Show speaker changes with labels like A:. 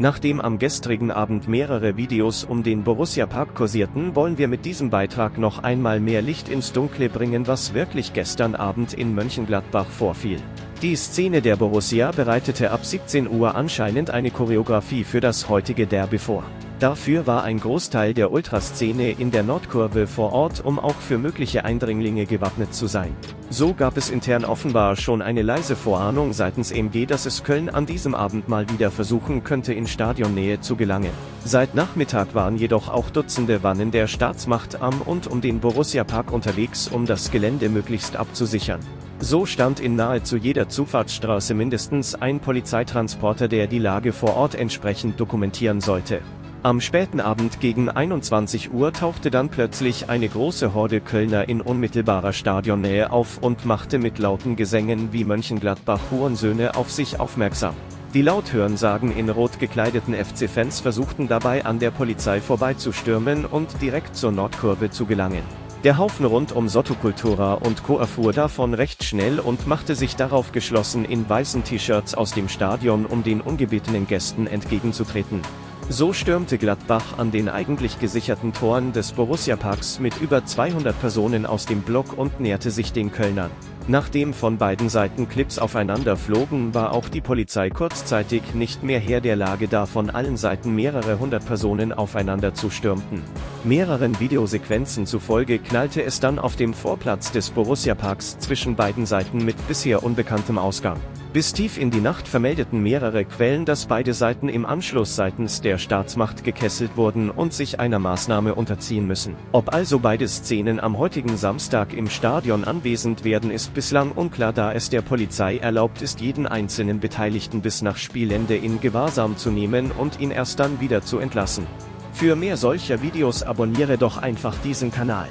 A: Nachdem am gestrigen Abend mehrere Videos um den Borussia Park kursierten, wollen wir mit diesem Beitrag noch einmal mehr Licht ins Dunkle bringen, was wirklich gestern Abend in Mönchengladbach vorfiel. Die Szene der Borussia bereitete ab 17 Uhr anscheinend eine Choreografie für das heutige Derby vor. Dafür war ein Großteil der Ultraszene in der Nordkurve vor Ort, um auch für mögliche Eindringlinge gewappnet zu sein. So gab es intern offenbar schon eine leise Vorahnung seitens MG, dass es Köln an diesem Abend mal wieder versuchen könnte, in Stadionnähe zu gelangen. Seit Nachmittag waren jedoch auch Dutzende Wannen der Staatsmacht am und um den Borussia Park unterwegs, um das Gelände möglichst abzusichern. So stand in nahezu jeder Zufahrtsstraße mindestens ein Polizeitransporter, der die Lage vor Ort entsprechend dokumentieren sollte. Am späten Abend gegen 21 Uhr tauchte dann plötzlich eine große Horde Kölner in unmittelbarer Stadionnähe auf und machte mit lauten Gesängen wie Mönchengladbach Hurensöhne auf sich aufmerksam. Die Lauthörensagen in rot gekleideten FC-Fans versuchten dabei an der Polizei vorbeizustürmen und direkt zur Nordkurve zu gelangen. Der Haufen rund um Sottocultura und Co. erfuhr davon recht schnell und machte sich darauf geschlossen, in weißen T-Shirts aus dem Stadion um den ungebetenen Gästen entgegenzutreten. So stürmte Gladbach an den eigentlich gesicherten Toren des Borussia-Parks mit über 200 Personen aus dem Block und näherte sich den Kölnern. Nachdem von beiden Seiten Clips aufeinander flogen, war auch die Polizei kurzzeitig nicht mehr Herr der Lage da von allen Seiten mehrere hundert Personen aufeinander zu stürmten. Mehreren Videosequenzen zufolge knallte es dann auf dem Vorplatz des Borussia-Parks zwischen beiden Seiten mit bisher unbekanntem Ausgang. Bis tief in die Nacht vermeldeten mehrere Quellen, dass beide Seiten im Anschluss seitens der Staatsmacht gekesselt wurden und sich einer Maßnahme unterziehen müssen. Ob also beide Szenen am heutigen Samstag im Stadion anwesend werden, ist bislang unklar, da es der Polizei erlaubt ist, jeden einzelnen Beteiligten bis nach Spielende in Gewahrsam zu nehmen und ihn erst dann wieder zu entlassen. Für mehr solcher Videos abonniere doch einfach diesen Kanal.